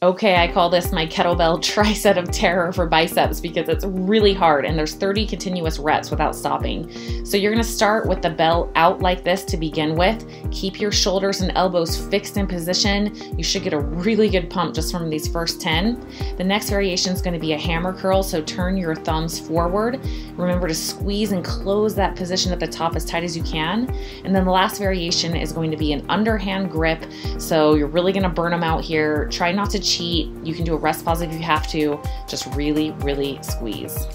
Okay, I call this my kettlebell triset of terror for biceps because it's really hard and there's 30 continuous reps without stopping. So you're gonna start with the bell out like this to begin with. Keep your shoulders and elbows fixed in position. You should get a really good pump just from these first 10. The next variation is gonna be a hammer curl, so turn your thumbs forward. Remember to squeeze and close that position at the top as tight as you can. And then the last variation is going to be an underhand grip, so you're really gonna burn them out here. Try not to cheat. You can do a rest pause if you have to. Just really, really squeeze.